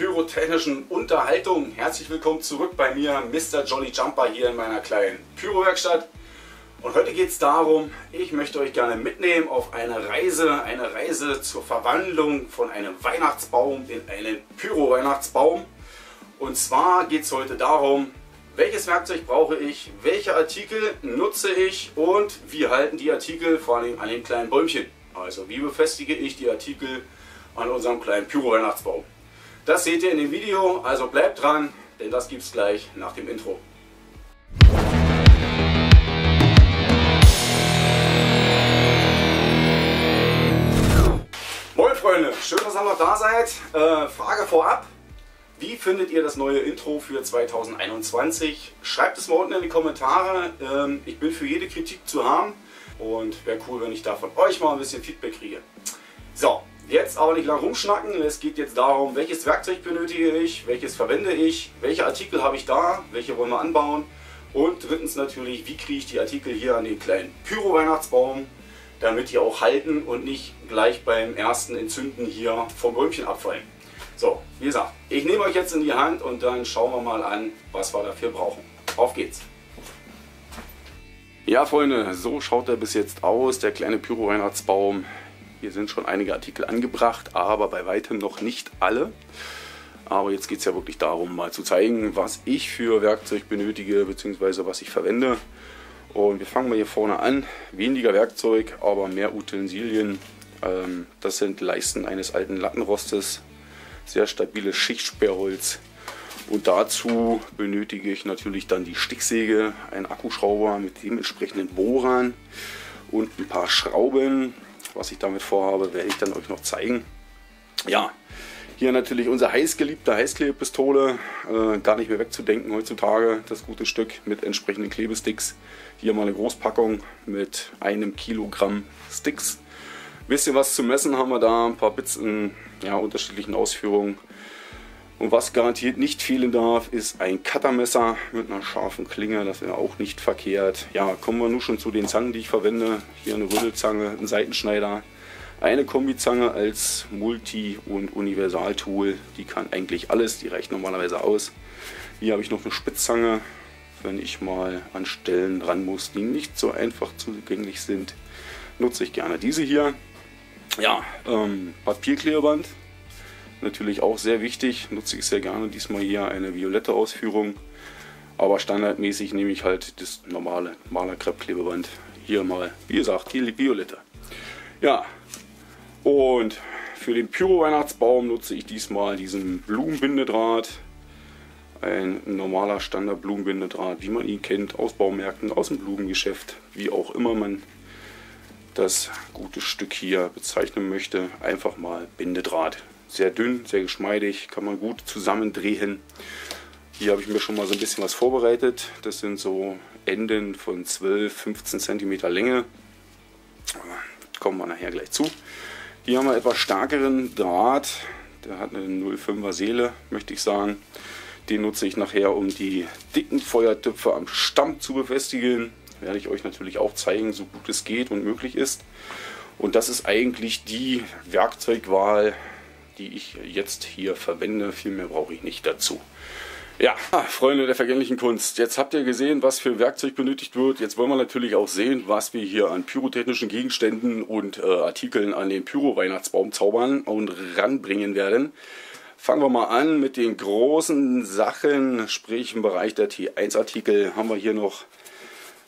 pyrotechnischen Unterhaltung, herzlich willkommen zurück bei mir, Mr. Jolly Jumper hier in meiner kleinen Pyrowerkstatt. Und heute geht es darum, ich möchte euch gerne mitnehmen auf eine Reise, eine Reise zur Verwandlung von einem Weihnachtsbaum in einen Pyro-Weihnachtsbaum. Und zwar geht es heute darum, welches Werkzeug brauche ich, welche Artikel nutze ich und wie halten die Artikel vor allem an dem kleinen Bäumchen. Also wie befestige ich die Artikel an unserem kleinen Pyro-Weihnachtsbaum. Das seht ihr in dem Video, also bleibt dran, denn das gibt es gleich nach dem Intro. Moin Freunde, schön, dass ihr noch da seid. Äh, Frage vorab, wie findet ihr das neue Intro für 2021? Schreibt es mal unten in die Kommentare. Ähm, ich bin für jede Kritik zu haben und wäre cool, wenn ich da von euch mal ein bisschen Feedback kriege. So, jetzt aber nicht lang rumschnacken. Es geht jetzt darum, welches Werkzeug benötige ich, welches verwende ich, welche Artikel habe ich da, welche wollen wir anbauen. Und drittens natürlich, wie kriege ich die Artikel hier an den kleinen Pyro-Weihnachtsbaum, damit die auch halten und nicht gleich beim ersten Entzünden hier vom Bäumchen abfallen. So, wie gesagt, ich nehme euch jetzt in die Hand und dann schauen wir mal an, was wir dafür brauchen. Auf geht's! Ja Freunde, so schaut er bis jetzt aus, der kleine Pyro-Weihnachtsbaum. Hier sind schon einige Artikel angebracht, aber bei weitem noch nicht alle. Aber jetzt geht es ja wirklich darum, mal zu zeigen, was ich für Werkzeug benötige, bzw. was ich verwende. Und wir fangen mal hier vorne an. Weniger Werkzeug, aber mehr Utensilien. Ähm, das sind Leisten eines alten Lattenrostes, sehr stabiles Schichtsperrholz. Und dazu benötige ich natürlich dann die Sticksäge, einen Akkuschrauber mit dementsprechenden Bohrern und ein paar Schrauben. Was ich damit vorhabe, werde ich dann euch noch zeigen. Ja, hier natürlich unsere heißgeliebte Heißklebepistole, äh, gar nicht mehr wegzudenken heutzutage, das gute Stück mit entsprechenden Klebesticks. Hier mal eine Großpackung mit einem Kilogramm Sticks. bisschen was zu messen haben wir da, ein paar Bits in ja, unterschiedlichen Ausführungen. Und was garantiert nicht fehlen darf, ist ein Cuttermesser mit einer scharfen Klinge. Das wäre auch nicht verkehrt. Ja, kommen wir nun schon zu den Zangen, die ich verwende. Hier eine Rüttelzange, ein Seitenschneider, eine Kombizange als Multi- und Universaltool. Die kann eigentlich alles, die reicht normalerweise aus. Hier habe ich noch eine Spitzzange, wenn ich mal an Stellen ran muss, die nicht so einfach zugänglich sind. Nutze ich gerne diese hier. Ja, ähm, Papierklebeband, natürlich auch sehr wichtig, nutze ich sehr gerne. Diesmal hier eine violette Ausführung, aber standardmäßig nehme ich halt das normale Malerkreppklebeband. Hier mal, wie gesagt, die violette. Ja, und für den Pyro-Weihnachtsbaum nutze ich diesmal diesen Blumenbindedraht. Ein normaler Standard-Blumenbindedraht, wie man ihn kennt, aus Baumärkten, aus dem Blumengeschäft, wie auch immer man das gute Stück hier bezeichnen möchte. Einfach mal Bindedraht sehr dünn, sehr geschmeidig, kann man gut zusammendrehen. Hier habe ich mir schon mal so ein bisschen was vorbereitet. Das sind so Enden von 12, 15 cm Länge. Kommen wir nachher gleich zu. Hier haben wir etwas stärkeren Draht. Der hat eine 0,5er Seele, möchte ich sagen. Den nutze ich nachher, um die dicken Feuertöpfe am Stamm zu befestigen. Werde ich euch natürlich auch zeigen, so gut es geht und möglich ist. Und das ist eigentlich die Werkzeugwahl, die ich jetzt hier verwende. Viel mehr brauche ich nicht dazu. Ja, Freunde der vergänglichen Kunst, jetzt habt ihr gesehen, was für Werkzeug benötigt wird. Jetzt wollen wir natürlich auch sehen, was wir hier an pyrotechnischen Gegenständen und äh, Artikeln an den Pyro-Weihnachtsbaum zaubern und ranbringen werden. Fangen wir mal an mit den großen Sachen, sprich im Bereich der T1-Artikel haben wir hier noch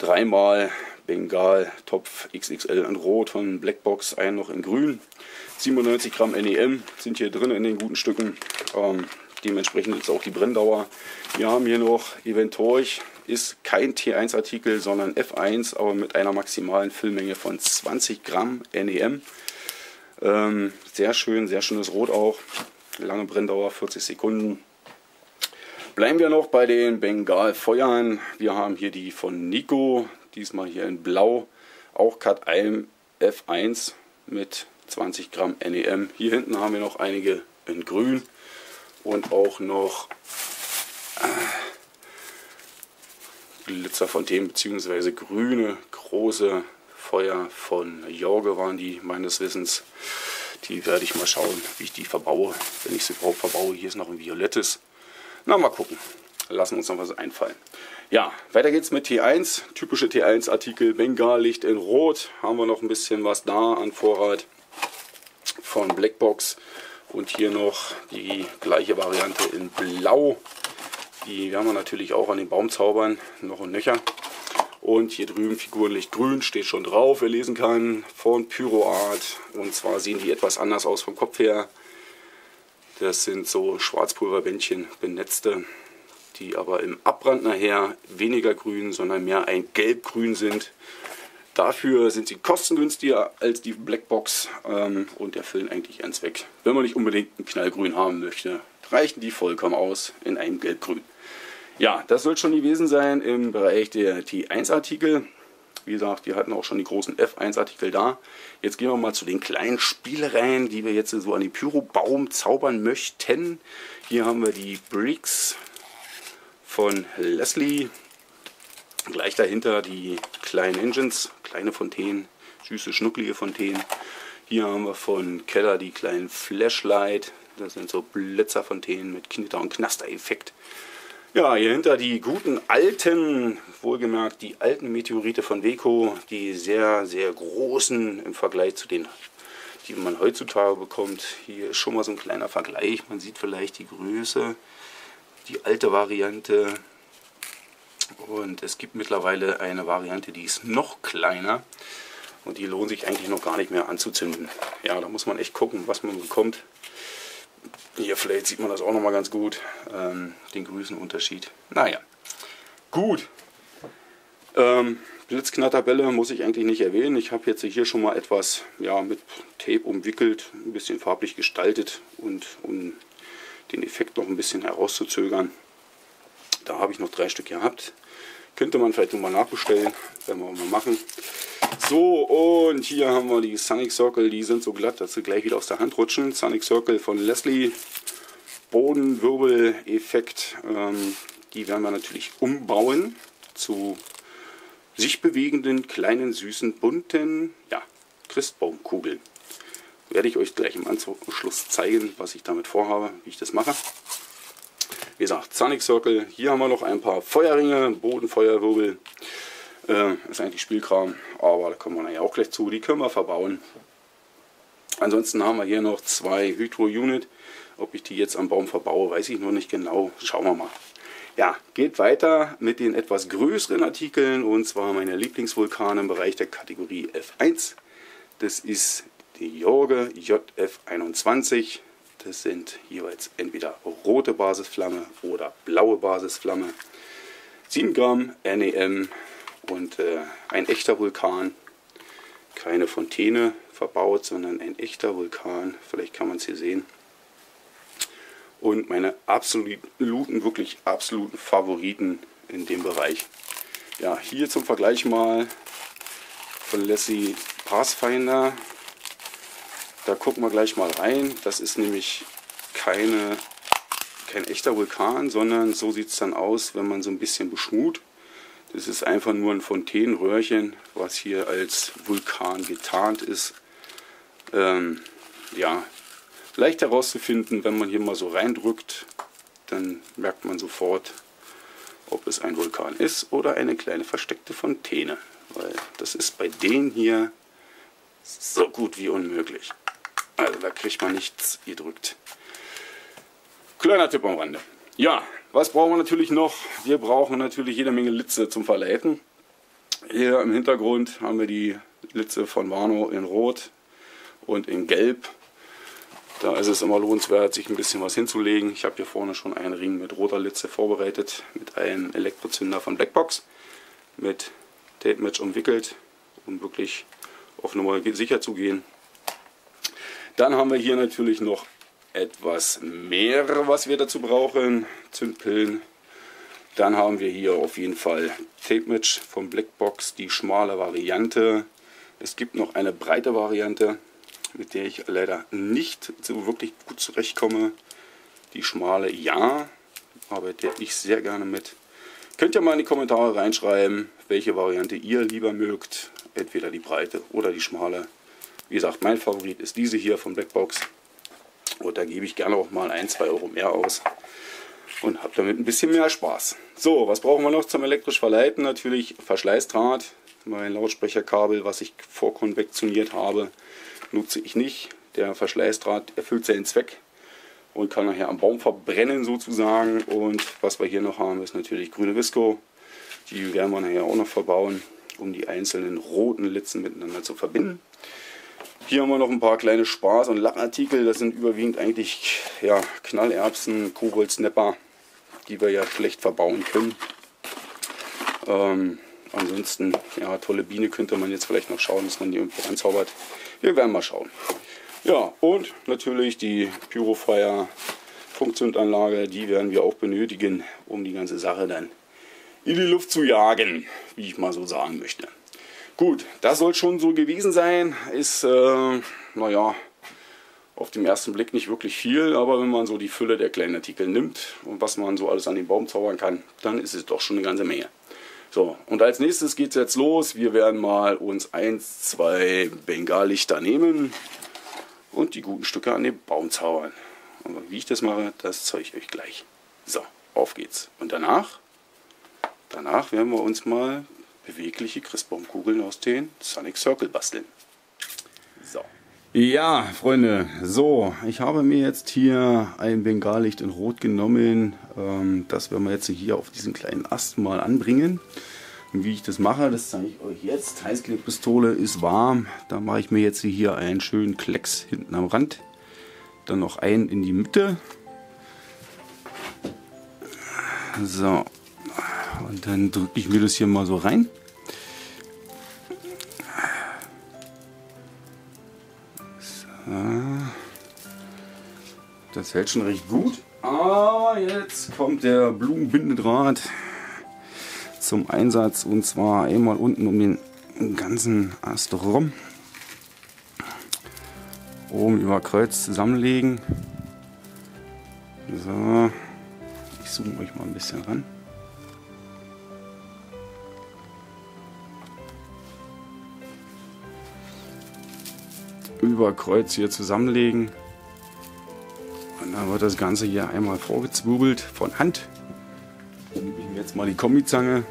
dreimal Bengal Topf XXL in Rot von Blackbox, einen noch in Grün. 97 Gramm NEM sind hier drin in den guten Stücken. Ähm, dementsprechend ist auch die Brenndauer. Wir haben hier noch Eventorch, ist kein T1-Artikel, sondern F1, aber mit einer maximalen Füllmenge von 20 Gramm NEM. Ähm, sehr schön, sehr schönes Rot auch. Lange Brenndauer, 40 Sekunden. Bleiben wir noch bei den Bengal-Feuern. Wir haben hier die von Nico, diesmal hier in Blau. Auch Cut 1 F1 mit 20 Gramm NEM. Hier hinten haben wir noch einige in grün und auch noch äh, Glitzer von dem bzw. grüne große Feuer von Jorge waren die meines Wissens. Die werde ich mal schauen, wie ich die verbaue, wenn ich sie überhaupt verbaue. Hier ist noch ein violettes. Na, mal gucken. Lassen uns noch was einfallen. Ja, weiter geht's mit T1. Typische T1-Artikel. Bengallicht in Rot. Haben wir noch ein bisschen was da an Vorrat von Blackbox. Und hier noch die gleiche Variante in Blau. Die werden wir natürlich auch an den Baumzaubern noch und nöcher. Und hier drüben Figurenlicht grün steht schon drauf, wer lesen kann, von Pyroart. Und zwar sehen die etwas anders aus vom Kopf her. Das sind so Schwarzpulverbändchen, benetzte, die aber im Abbrand nachher weniger grün, sondern mehr ein gelb-grün sind. Dafür sind sie kostengünstiger als die Blackbox ähm, und erfüllen eigentlich ihren Zweck. Wenn man nicht unbedingt ein knallgrün haben möchte, reichen die vollkommen aus in einem gelb-grün. Ja, das soll schon gewesen sein im Bereich der T1-Artikel. Wie gesagt, wir hatten auch schon die großen F1-Artikel da. Jetzt gehen wir mal zu den kleinen Spielereien, die wir jetzt so an den Pyrobaum zaubern möchten. Hier haben wir die Bricks von Leslie. Gleich dahinter die kleinen Engines, kleine Fontänen, süße, schnucklige Fontänen. Hier haben wir von Keller die kleinen Flashlight. Das sind so Blitzerfontänen mit Knitter- und Knaster-Effekt. Ja, hier hinter die guten alten, wohlgemerkt die alten Meteorite von Weco, die sehr, sehr großen im Vergleich zu den, die man heutzutage bekommt. Hier ist schon mal so ein kleiner Vergleich. Man sieht vielleicht die Größe, die alte Variante. Und es gibt mittlerweile eine Variante, die ist noch kleiner. Und die lohnt sich eigentlich noch gar nicht mehr anzuzünden. Ja, da muss man echt gucken, was man bekommt. Hier vielleicht sieht man das auch noch mal ganz gut, ähm, den Größenunterschied. Naja, gut. Ähm, Blitzknatterbälle muss ich eigentlich nicht erwähnen. Ich habe jetzt hier schon mal etwas ja, mit Tape umwickelt, ein bisschen farblich gestaltet und um den Effekt noch ein bisschen herauszuzögern. Da habe ich noch drei Stück gehabt. Könnte man vielleicht nochmal nachbestellen, werden wir auch mal machen. So, und hier haben wir die Sonic Circle, die sind so glatt, dass sie gleich wieder aus der Hand rutschen. Sonic Circle von Leslie, Bodenwirbel-Effekt. Ähm, die werden wir natürlich umbauen zu sich bewegenden, kleinen, süßen, bunten ja, Christbaumkugeln. Werde ich euch gleich im Anschluss zeigen, was ich damit vorhabe, wie ich das mache. Wie gesagt, Sonic Circle. Hier haben wir noch ein paar Feuerringe, Bodenfeuerwirbel. Äh, ist eigentlich Spielkram, aber da kommen wir nachher auch gleich zu. Die können wir verbauen. Ansonsten haben wir hier noch zwei Hydro-Unit. Ob ich die jetzt am Baum verbaue, weiß ich noch nicht genau. Schauen wir mal. Ja, geht weiter mit den etwas größeren Artikeln und zwar meine Lieblingsvulkane im Bereich der Kategorie F1. Das ist die Jorge JF21. Das sind jeweils entweder rote Basisflamme oder blaue Basisflamme. 7 Gramm NEM und äh, ein echter Vulkan. Keine Fontäne verbaut, sondern ein echter Vulkan. Vielleicht kann man es hier sehen. Und meine absoluten, wirklich absoluten Favoriten in dem Bereich. Ja, hier zum Vergleich mal von Lassie Pathfinder. Da gucken wir gleich mal rein. Das ist nämlich keine, kein echter Vulkan, sondern so sieht es dann aus, wenn man so ein bisschen beschmut. Das ist einfach nur ein Fontänenröhrchen, was hier als Vulkan getarnt ist. Ähm, ja, leicht herauszufinden, wenn man hier mal so reindrückt, dann merkt man sofort, ob es ein Vulkan ist oder eine kleine versteckte Fontäne. Weil das ist bei denen hier so gut wie unmöglich. Also da kriegt man nichts gedrückt. Kleiner Tipp am Rande. Ja, was brauchen wir natürlich noch? Wir brauchen natürlich jede Menge Litze zum Verleiten. Hier im Hintergrund haben wir die Litze von Warno in Rot und in Gelb. Da ist es immer lohnenswert, sich ein bisschen was hinzulegen. Ich habe hier vorne schon einen Ring mit roter Litze vorbereitet, mit einem Elektrozünder von Blackbox, mit Tape Match umwickelt, um wirklich auf Nummer sicher zu gehen. Dann haben wir hier natürlich noch etwas mehr, was wir dazu brauchen. Zündpillen. Dann haben wir hier auf jeden Fall Tape Match von Blackbox, die schmale Variante. Es gibt noch eine breite Variante, mit der ich leider nicht so wirklich gut zurechtkomme. Die schmale ja, arbeite ich sehr gerne mit. Könnt ihr mal in die Kommentare reinschreiben, welche Variante ihr lieber mögt. Entweder die breite oder die schmale. Wie gesagt, mein Favorit ist diese hier von Blackbox. Und da gebe ich gerne auch mal ein, zwei Euro mehr aus und habe damit ein bisschen mehr Spaß. So, was brauchen wir noch zum elektrisch verleiten? Natürlich Verschleißdraht. Mein Lautsprecherkabel, was ich vorkonvektioniert habe, nutze ich nicht. Der Verschleißdraht erfüllt seinen Zweck und kann nachher am Baum verbrennen sozusagen. Und was wir hier noch haben, ist natürlich grüne Visco. Die werden wir nachher auch noch verbauen, um die einzelnen roten Litzen miteinander zu verbinden. Hier haben wir noch ein paar kleine Spaß- und Lachartikel. Das sind überwiegend eigentlich ja, Knallerbsen, Koboldsnapper, die wir ja schlecht verbauen können. Ähm, ansonsten, ja, tolle Biene könnte man jetzt vielleicht noch schauen, dass man die irgendwo anzaubert. Wir werden mal schauen. Ja, und natürlich die Pyrofire Funktionsanlage, die werden wir auch benötigen, um die ganze Sache dann in die Luft zu jagen, wie ich mal so sagen möchte. Gut, das soll schon so gewesen sein. Ist, äh, naja, auf den ersten Blick nicht wirklich viel, aber wenn man so die Fülle der kleinen Artikel nimmt und was man so alles an den Baum zaubern kann, dann ist es doch schon eine ganze Menge. So, und als nächstes geht es jetzt los. Wir werden mal uns eins, zwei Bengallichter nehmen und die guten Stücke an den Baum zaubern. Und wie ich das mache, das zeige ich euch gleich. So, auf geht's. Und danach, danach werden wir uns mal bewegliche Christbaumkugeln aus den Sonic Circle basteln. So. Ja, Freunde, so, ich habe mir jetzt hier ein Bengallicht in Rot genommen. Ähm, das werden wir jetzt hier auf diesen kleinen Ast mal anbringen. Und wie ich das mache, das zeige ich euch jetzt. Heißklebpistole ist warm. Da mache ich mir jetzt hier einen schönen Klecks hinten am Rand. Dann noch einen in die Mitte. So, und dann drücke ich mir das hier mal so rein. Das hält schon recht gut. Aber jetzt kommt der Blumenbindedraht zum Einsatz und zwar einmal unten um den ganzen Ast rum. Oben über Kreuz zusammenlegen. So, ich zoome euch mal ein bisschen ran. Über Kreuz hier zusammenlegen. Und dann wird das Ganze hier einmal vorgezwirbelt von Hand. Dann nehme ich mir jetzt mal die Kombizange.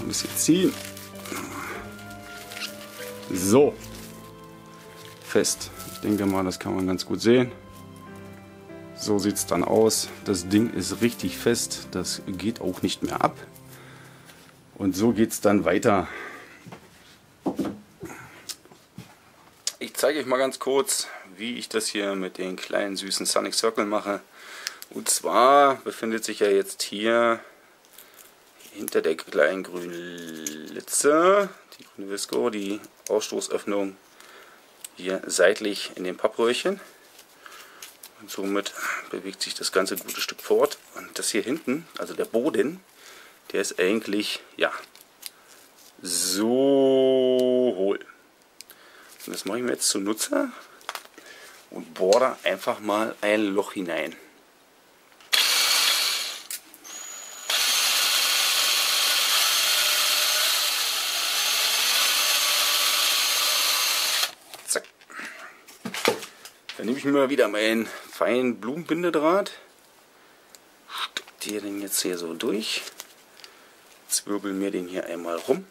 Ein bisschen ziehen. So. Fest. Ich denke mal, das kann man ganz gut sehen. So sieht es dann aus. Das Ding ist richtig fest. Das geht auch nicht mehr ab. Und so geht es dann weiter. Ich zeige euch mal ganz kurz, wie ich das hier mit den kleinen süßen Sonic Circle mache. Und zwar befindet sich ja jetzt hier hinter der kleinen grünen Litze, die grüne Visco, die Ausstoßöffnung hier seitlich in den Pappröhrchen. Und somit bewegt sich das ganze gute Stück fort. Und das hier hinten, also der Boden, der ist eigentlich, ja, so hohl. Und das mache ich mir jetzt zunutze und bohre einfach mal ein Loch hinein. Zack. Dann nehme ich mir mal wieder meinen feinen Blumenbindedraht, stecke den jetzt hier so durch zwirbel mir den hier einmal rum.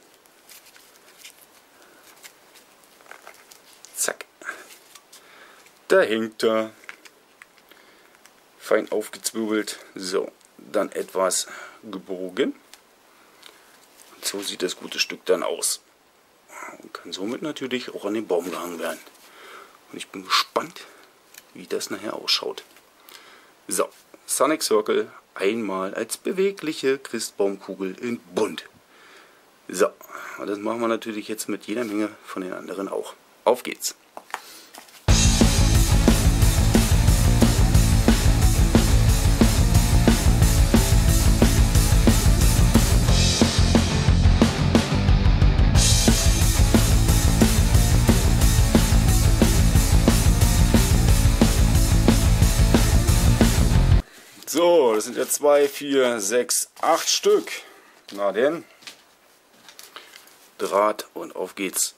Zack. Da hängt er. Fein aufgezwirbelt. So, dann etwas gebogen. Und so sieht das gute Stück dann aus. Und kann somit natürlich auch an den Baum gehangen werden. Und ich bin gespannt, wie das nachher ausschaut. So, Sonic Circle einmal als bewegliche Christbaumkugel in bunt. So, und das machen wir natürlich jetzt mit jeder Menge von den anderen auch. Auf geht's! das sind ja 2, 4, 6, 8 Stück. Na denn. Draht und auf geht's.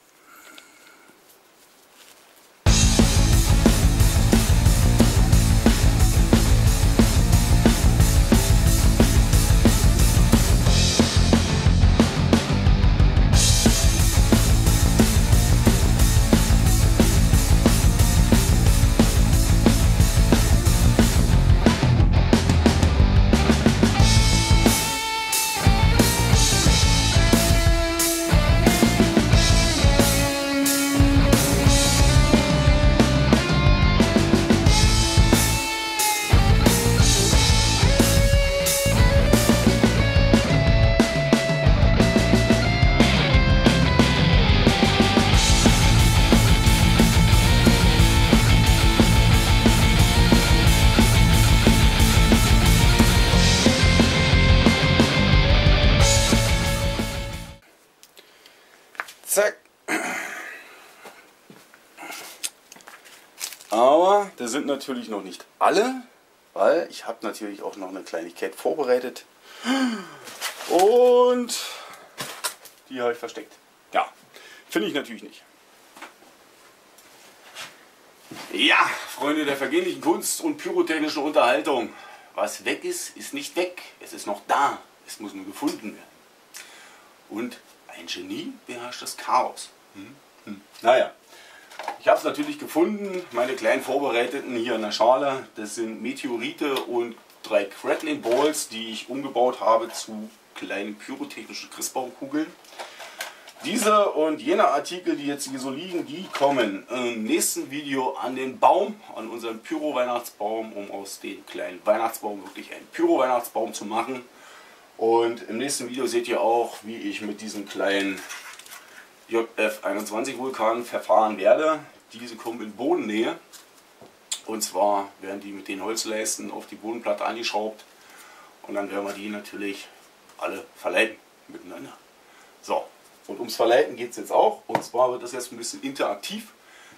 Zack. Aber das sind natürlich noch nicht alle, weil ich habe natürlich auch noch eine Kleinigkeit vorbereitet. Und die habe ich versteckt. Ja, finde ich natürlich nicht. Ja, Freunde der vergänglichen Kunst und pyrotechnischen Unterhaltung. Was weg ist, ist nicht weg. Es ist noch da. Es muss nur gefunden werden. Und ein Genie beherrscht das Chaos. Hm? Hm. Naja, ich habe es natürlich gefunden. Meine kleinen Vorbereiteten hier in der Schale, das sind Meteorite und drei Crackling Balls, die ich umgebaut habe zu kleinen pyrotechnischen Christbaumkugeln. Diese und jene Artikel, die jetzt hier so liegen, die kommen im nächsten Video an den Baum, an unseren Pyro-Weihnachtsbaum, um aus dem kleinen Weihnachtsbaum wirklich einen Pyro-Weihnachtsbaum zu machen. Und im nächsten Video seht ihr auch, wie ich mit diesem kleinen JF21 Vulkan verfahren werde. Diese kommen in Bodennähe. Und zwar werden die mit den Holzleisten auf die Bodenplatte angeschraubt. Und dann werden wir die natürlich alle verleiten miteinander. So, und ums Verleiten geht es jetzt auch. Und zwar wird das jetzt ein bisschen interaktiv.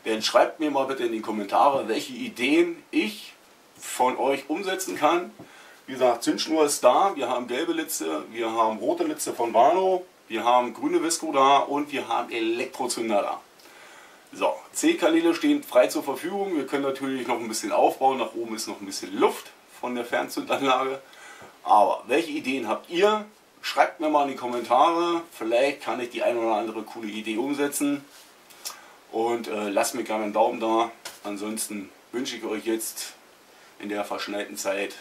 Denn schreibt mir mal bitte in die Kommentare, welche Ideen ich von euch umsetzen kann. Wie gesagt, Zündschnur ist da, wir haben gelbe Litze, wir haben rote Litze von Vano, wir haben grüne Visco da und wir haben Elektrozünder da. So, C-Kanäle stehen frei zur Verfügung. Wir können natürlich noch ein bisschen aufbauen. Nach oben ist noch ein bisschen Luft von der Fernzündanlage. Aber welche Ideen habt ihr? Schreibt mir mal in die Kommentare. Vielleicht kann ich die ein oder andere coole Idee umsetzen. Und äh, lasst mir gerne einen Daumen da. Ansonsten wünsche ich euch jetzt in der verschneiten Zeit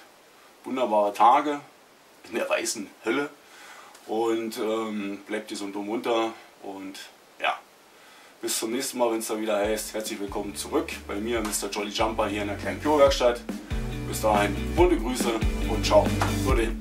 wunderbare Tage in der weißen Hölle und ähm, bleibt gesund und munter und ja, bis zum nächsten Mal, wenn es da wieder heißt, herzlich willkommen zurück bei mir, Mr. Jolly Jumper hier in der kleinen Pure Werkstatt. Bis dahin, bunte Grüße und ciao. Gute.